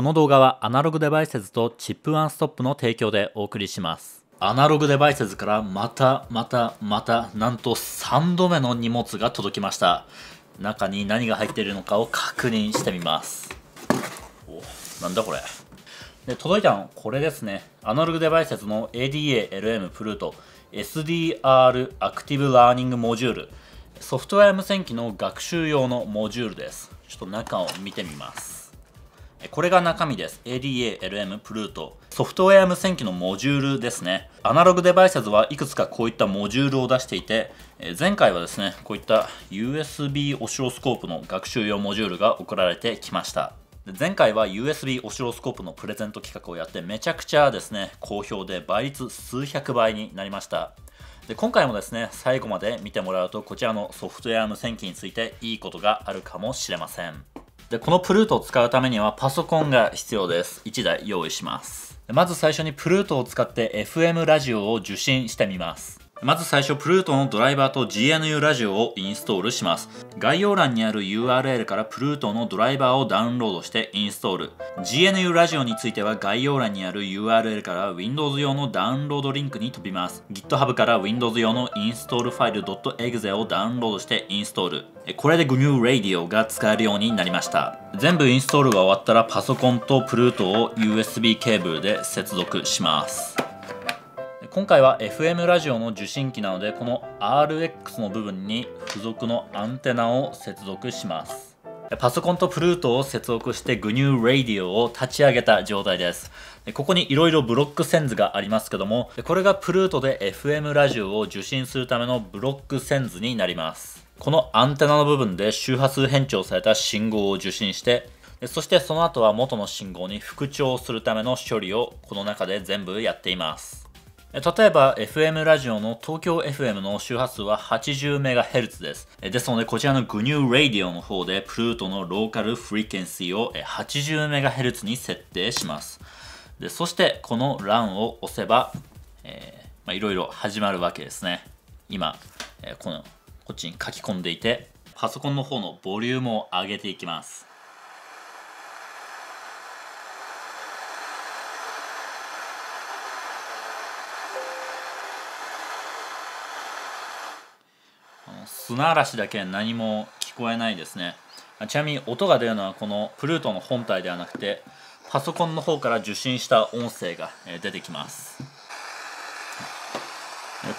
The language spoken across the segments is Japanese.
この動画はアナログデバイセズとチップワンストップの提供でお送りします。アナログデバイセズからまたまたまたなんと3度目の荷物が届きました。中に何が入っているのかを確認してみます。おなんだこれ。で届いたのこれですね。アナログデバイセズの ADALM PLUTO SDR アクティブラーニングモジュールソフトウェア無線機の学習用のモジュールです。ちょっと中を見てみます。これが中身です。ADA-LM プルート。ソフトウェア無線機のモジュールですね。アナログデバイスズはいくつかこういったモジュールを出していて、前回はですね、こういった USB オシロスコープの学習用モジュールが送られてきました。前回は USB オシロスコープのプレゼント企画をやってめちゃくちゃですね、好評で倍率数百倍になりました。で今回もですね、最後まで見てもらうとこちらのソフトウェア無線機についていいことがあるかもしれません。でこのプルートを使うためにはパソコンが必要です。1台用意します。まず最初にプルートを使って FM ラジオを受信してみます。まず最初プルートのドライバーと GNU ラジオをインストールします。概要欄にある URL からプルートのドライバーをダウンロードしてインストール。GNU ラジオについては概要欄にある URL から Windows 用のダウンロードリンクに飛びます。GitHub から Windows 用のインストールファイル .exe をダウンロードしてインストール。これで GNU Radio が使えるようになりました。全部インストールが終わったらパソコンとプルートを USB ケーブルで接続します。今回は FM ラジオの受信機なのでこの RX の部分に付属のアンテナを接続します。パソコンとプルートを接続して GNU Radio を立ち上げた状態です。でここにいろいろブロック線図がありますけどもこれがプルートで FM ラジオを受信するためのブロック線図になります。このアンテナの部分で周波数変調された信号を受信してそしてその後は元の信号に復調するための処理をこの中で全部やっています。例えば FM ラジオの東京 FM の周波数は 80MHz です。ですのでこちらの GNU Radio の方でプルートのローカルフリケンシーを 80MHz に設定します。でそしてこの LAN を押せば、えーまあ、いろいろ始まるわけですね。今、えーこのこっちに書き込んでいてパソコンの方のボリュームを上げていきます。あの砂嵐だけ何も聞こえないですね。ちなみに音が出るのはこのプルートの本体ではなくてパソコンの方から受信した音声が出てきます。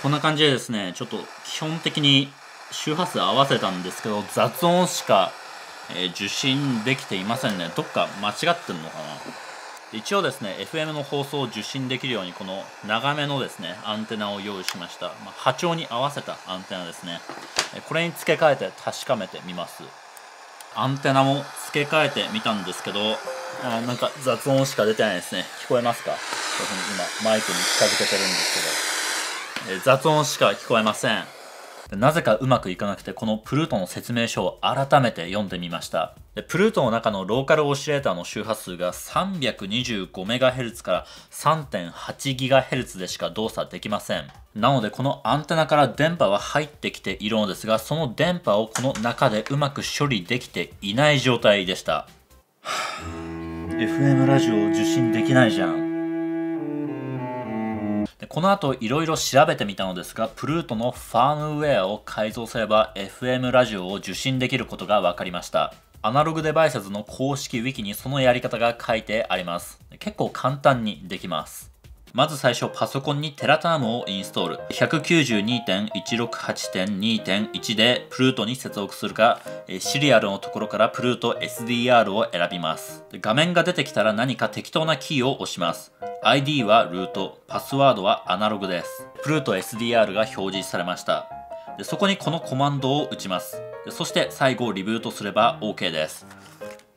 こんな感じでですねちょっと基本的に周波数合わせたんですけど雑音しか受信できていませんね。どっか間違ってるのかな？一応ですね FM の放送を受信できるようにこの長めのですねアンテナを用意しました、まあ、波長に合わせたアンテナですね。これに付け替えて確かめてみます。アンテナも付け替えてみたんですけどあなんか雑音しか出てないですね。聞こえますか？こういうふうに今マイクに近づけてるんですけど、え雑音しか聞こえません。なぜかうまくいかなくてこのプルートの説明書を改めて読んでみました。でプルートの中のローカルオシレーターの周波数が 325MHz から 3.8GHz でしか動作できません。なのでこのアンテナから電波は入ってきているのですがその電波をこの中でうまく処理できていない状態でした。FM ラジオを受信できないじゃん。この後いろいろ調べてみたのですがプルートのファームウェアを改造すれば FM ラジオを受信できることが分かりました。アナログデバイスの公式ウィキにそのやり方が書いてあります。結構簡単にできます。まず最初パソコンにテラタームをインストール。192.168.2.1でプルートに接続するかシリアルのところからプルート SDR を選びます。画面が出てきたら何か適当なキーを押します。ID はルートパスワードはアナログです。プルート SDR が表示されました。そこにこのコマンドを打ちます。そして最後リブートすれば OK です。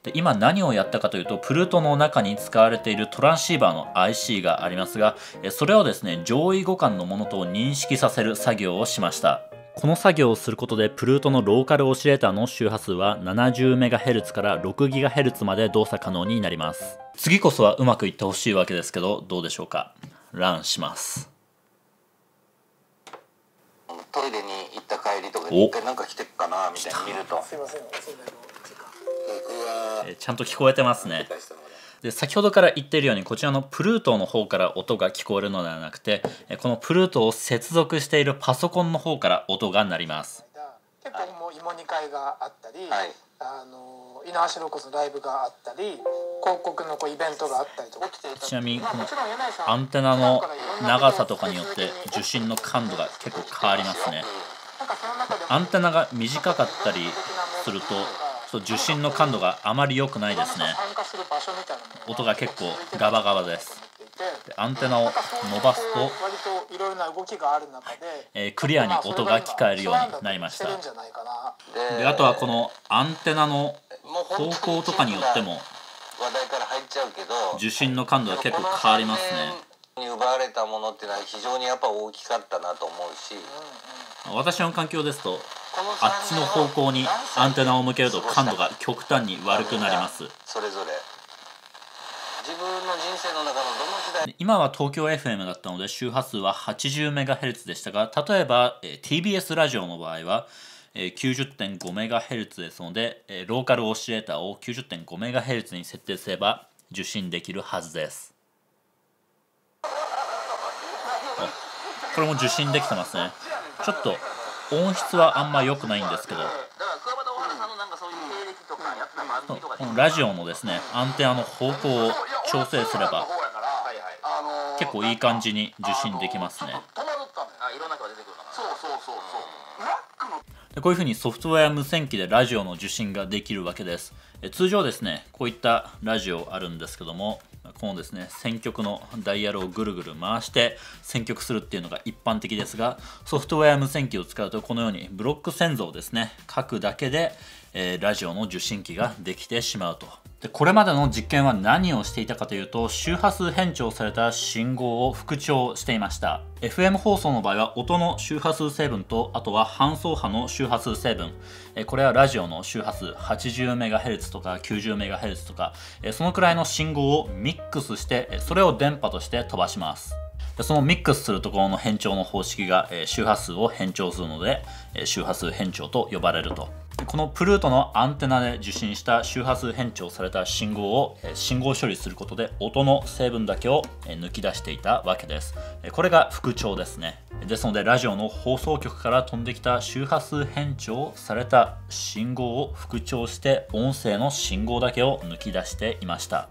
で今何をやったかというとプルートの中に使われているトランシーバーの IC がありますがえそれをですね上位互換のものと認識させる作業をしました。この作業をすることでプルートのローカルオシレーターの周波数は 70MHz から 6GHz まで動作可能になります。次こそはうまくいってほしいわけですけどどうでしょうか？ランします。トイレに行った帰りとか一回なんか来てっかなみたいに見ると。すいませんえーちゃんと聞こえてますね。でで先ほどから言っているようにこちらのプルートの方から音が聞こえるのではなくてえこのプルートを接続しているパソコンの方から音が鳴ります。結構もう芋煮会があったり、はい。あの猪苗代湖のライブがあったり広告のこうイベントがあったりとかちなみにこのアンテナの長さとかによって受信の感度が結構変わりますね。アンテナが短かったりするとそう受信の感度があまり良くないですね。音が結構ガバガバです。アンテナを伸ばすと、割といろいろな動きがある中でえークリアに音が聞こえるようになりました。であとはこのアンテナの方向とかによっても受信の感度は結構変わりますね。この3年に奪われたものっていうのは非常にやっぱ大きかったなと思うし私の環境ですとあっちの方向にアンテナを向けると感度が極端に悪くなります。それぞれ。自分の人生の中のどの時代。今は東京 FM だったので周波数は 80MHz でしたが例えば、えー TBS ラジオの場合は、えー 90.5MHz ですので、えーローカルオシレーターを 90.5MHz に設定すれば受信できるはずです。あこれも受信できてますね。ちょっと音質はあんま良くないんですけど。このラジオのですねアンテナの方向を調整すれば結構いい感じに受信できますね。こういうふうにソフトウェア無線機でラジオの受信ができるわけです。通常ですねこういったラジオあるんですけどもこのですね選曲のダイヤルをぐるぐる回して選曲するっていうのが一般的ですがソフトウェア無線機を使うとこのようにブロック線像をですね書くだけで、えーラジオの受信機ができてしまうと。でこれまでの実験は何をしていたかというと周波数変調された信号を復調していました。FM 放送の場合は音の周波数成分とあとは半送波の周波数成分。これはラジオの周波数 80MHz とか 90MHz とかそのくらいの信号をミックスしてそれを電波として飛ばします。そのミックスするところの変調の方式が、周波数を変調するので、周波数変調と呼ばれると。このプルートのアンテナで受信した周波数変調された信号を、信号処理することで音の成分だけを、抜き出していたわけです、これが復調ですね。ですのでラジオの放送局から飛んできた周波数変調された信号を復調して音声の信号だけを抜き出していました。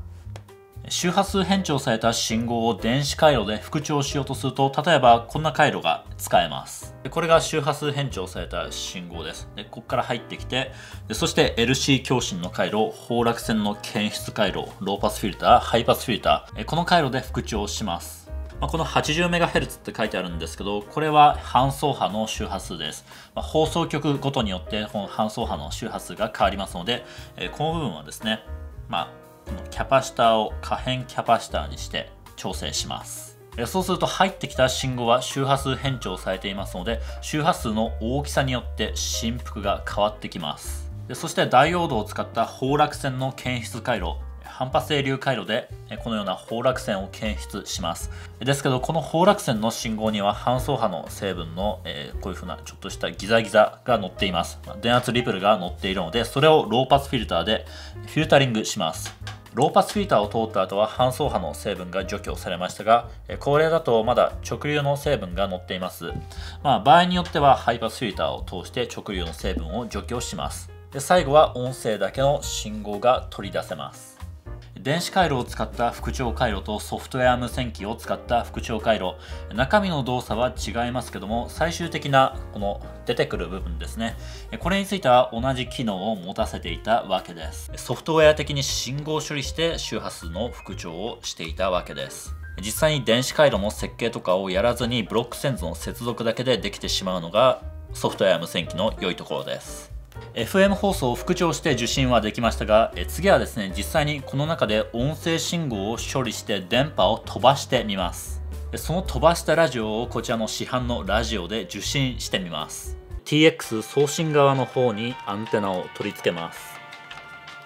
周波数変調された信号を電子回路で復調しようとすると例えばこんな回路が使えます。でこれが周波数変調された信号です。でここから入ってきてでそして LC 共振の回路包絡線の検出回路ローパスフィルターハイパスフィルターえこの回路で復調します。まあこの 80MHz って書いてあるんですけどこれは搬送波の周波数です、まあ放送局ごとによってこの搬送波の周波数が変わりますのでえーこの部分はですねまあキャパシタを可変キャパシタにして調整します。そうすると入ってきた信号は周波数変調されていますので周波数の大きさによって振幅が変わってきます。でそしてダイオードを使った崩落線の検出回路。反発性流回路でこのような崩落線を検出しますですけどこの崩落線の信号には半送波の成分の、えこういうふうなちょっとしたギザギザが乗っています電圧リプルが乗っているのでそれをローパスフィルターでフィルタリングしますローパスフィルターを通った後は半送波の成分が除去されましたが、えこれだとまだ直流の成分が乗っています。まあ、場合によってはハイパスフィルターを通して直流の成分を除去します。で最後は音声だけの信号が取り出せます。電子回路を使った復調回路とソフトウェア無線機を使った復調回路。中身の動作は違いますけども最終的なこの出てくる部分ですね。これについては同じ機能を持たせていたわけです。ソフトウェア的に信号処理して周波数の復調をしていたわけです。実際に電子回路の設計とかをやらずにブロック線図の接続だけでできてしまうのがソフトウェア無線機の良いところです。FM 放送を復調して受信はできましたがえ次はですね実際にこの中で音声信号を処理して電波を飛ばしてみます。その飛ばしたラジオをこちらの市販のラジオで受信してみます。TX 送信側の方にアンテナを取り付けます。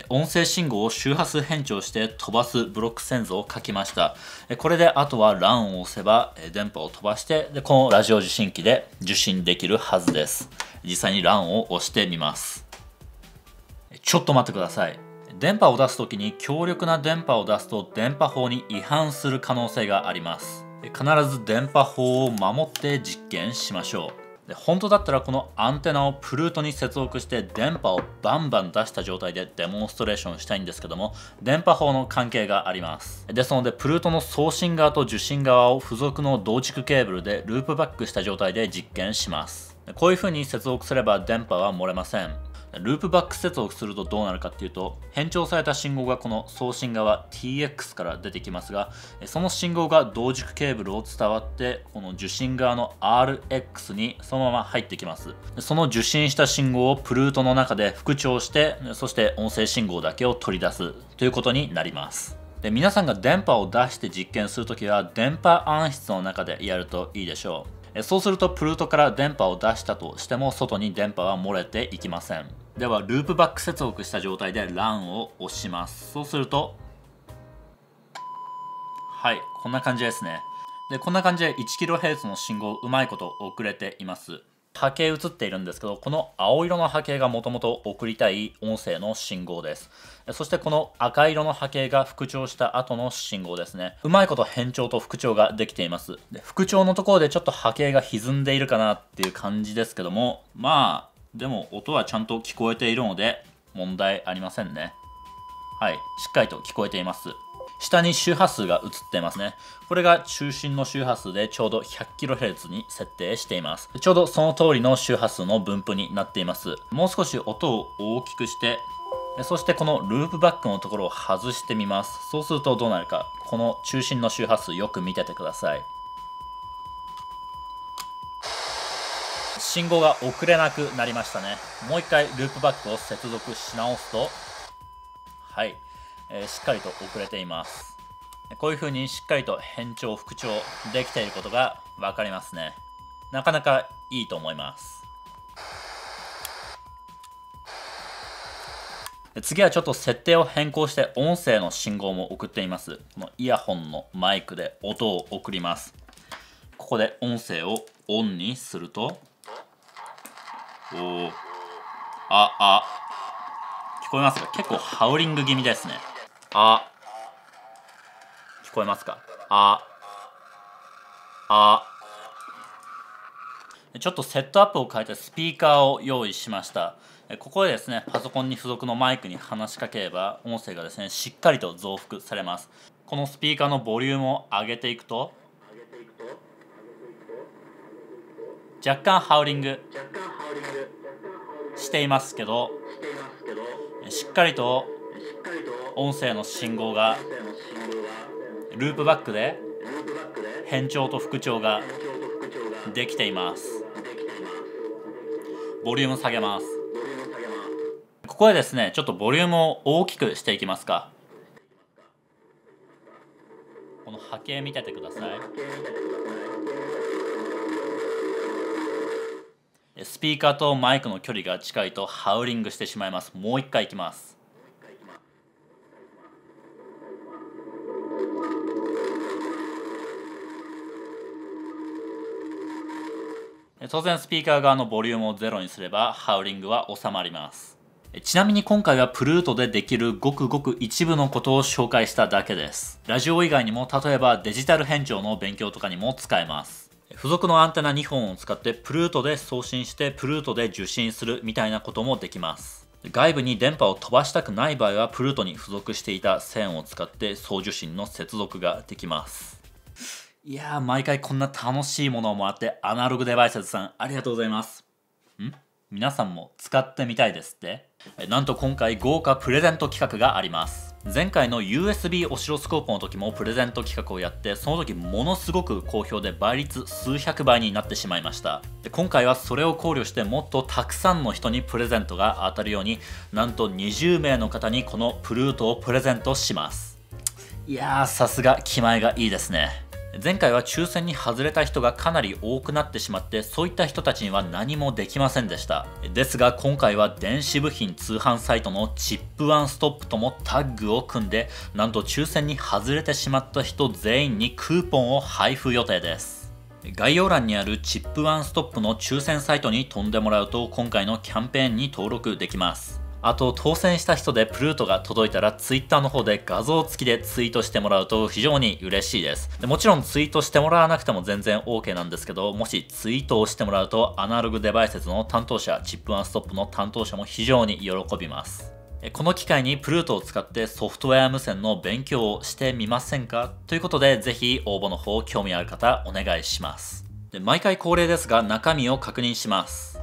音声信号を周波数変調して飛ばすブロック線図を書きました。えこれであとは LAN を押せばえ電波を飛ばしてでこのラジオ受信機で受信できるはずです。実際に LAN を押してみます。ちょっと待ってください。電波を出す時に強力な電波を出すと電波法に違反する可能性があります。必ず電波法を守って実験しましょう。で本当だったらこのアンテナをプルートに接続して電波をバンバン出した状態でデモンストレーションしたいんですけども電波法の関係があります。ですのでプルートの送信側と受信側を付属の同軸ケーブルでループバックした状態で実験します。こういう風に接続すれば電波は漏れません。ループバック接続するとどうなるかっていうと変調された信号がこの送信側 TX から出てきますがその信号が同軸ケーブルを伝わってこの受信側の RX にそのまま入ってきます。その受信した信号をプルートの中で復調してそして音声信号だけを取り出すということになります。で皆さんが電波を出して実験するときは電波暗室の中でやるといいでしょう。そうするとプルートから電波を出したとしても外に電波は漏れていきません。ではループバック接続した状態で LAN を押します。そうするとはいこんな感じですね。でこんな感じで 1kHz の信号うまいこと遅れています。波形映っているんですけどこの青色の波形がもともと送りたい音声の信号です。そしてこの赤色の波形が復調した後の信号ですね。うまいこと変調と復調ができています。で復調のところでちょっと波形が歪んでいるかなっていう感じですけどもまあでも音はちゃんと聞こえているので問題ありませんね。はい、しっかりと聞こえています。下に周波数が映っていますね。これが中心の周波数でちょうど 100kHz に設定しています。ちょうどその通りの周波数の分布になっています。もう少し音を大きくして、そしてこのループバックのところを外してみます。そうするとどうなるか。この中心の周波数よく見ててください。信号が遅れなくなりましたね。もう一回ループバックを接続し直すとはい、えー、しっかりと遅れています。こういう風にしっかりと変調復調できていることが分かりますね。なかなかいいと思います。次はちょっと設定を変更して音声の信号も送っています。このイヤホンのマイクで音を送ります。ここで音声をオンにするとおおああ。聞こえますか？結構ハウリング気味ですね。あ。聞こえますか？あ。あ。ちょっとセットアップを変えてスピーカーを用意しました。ここでですねパソコンに付属のマイクに話しかければ音声がですねしっかりと増幅されます。このスピーカーのボリュームを上げていくと若干ハウリングしていますけどしっかりと音声の信号がループバックで変調と復調ができています。ボリューム下げます。ここでですねちょっとボリュームを大きくしていきますか。この波形見ててください。スピーカーとマイクの距離が近いとハウリングしてしまいます。もう一回いきます。当然スピーカー側のボリュームをゼロにすればハウリングは収まります。ちなみに今回はプルートでできるごくごく一部のことを紹介しただけです。ラジオ以外にも例えばデジタル変調の勉強とかにも使えます。付属のアンテナ2本を使ってプルートで送信してプルートで受信するみたいなこともできます。外部に電波を飛ばしたくない場合はプルートに付属していた線を使って送受信の接続ができます。いやー毎回こんな楽しいものをもらってアナログデバイスさんありがとうございます。ん？皆さんも使ってみたいですって？なんと今回豪華プレゼント企画があります。前回の USB オシロスコープの時もプレゼント企画をやってその時ものすごく好評で倍率数百倍になってしまいました。で今回はそれを考慮してもっとたくさんの人にプレゼントが当たるようになんと20名の方にこのプルートをプレゼントします。いやーさすが気前がいいですね。前回は抽選に外れた人がかなり多くなってしまってそういった人たちには何もできませんでした。ですが今回は電子部品通販サイトのチップワンストップともタッグを組んでなんと抽選に外れてしまった人全員にクーポンを配布予定です。概要欄にあるチップワンストップの抽選サイトに飛んでもらうと今回のキャンペーンに登録できます。あと当選した人でプルートが届いたら Twitter の方で画像付きでツイートしてもらうと非常に嬉しいです。でもちろんツイートしてもらわなくても全然 OK なんですけどもしツイートをしてもらうとアナログデバイスの担当者チップワンストップの担当者も非常に喜びます。この機会にプルートを使ってソフトウェア無線の勉強をしてみませんか？ということでぜひ応募の方興味ある方お願いします。で毎回恒例ですが中身を確認します。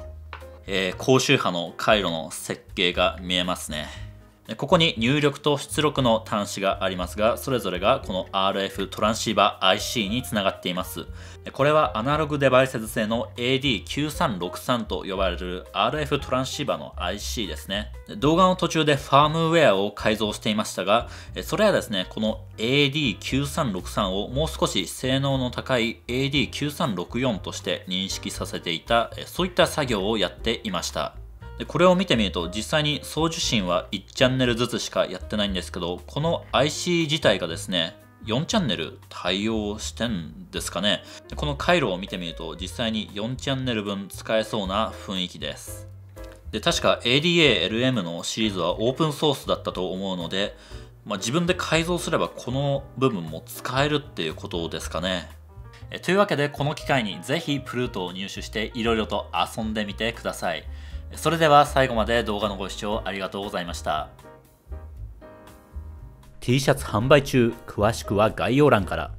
えー、高周波の回路の設計が見えますね。ここに入力と出力の端子がありますが、それぞれがこの RF トランシーバー IC につながっています。これはアナログデバイス製の AD9363 と呼ばれる RF トランシーバーの IC ですね。動画の途中でファームウェアを改造していましたが、それはですね、この AD9363 をもう少し性能の高い AD9364 として認識させていた、そういった作業をやっていました。でこれを見てみると実際に送受信は1チャンネルずつしかやってないんですけどこの IC 自体がですね4チャンネル対応してんですかね。この回路を見てみると実際に4チャンネル分使えそうな雰囲気です。で確か ADA-LM のシリーズはオープンソースだったと思うので、まあ、自分で改造すればこの部分も使えるっていうことですかね。というわけでこの機会にぜひプルートを入手していろいろと遊んでみてください。それでは最後まで動画のご視聴ありがとうございました。T シャツ販売中詳しくは概要欄から。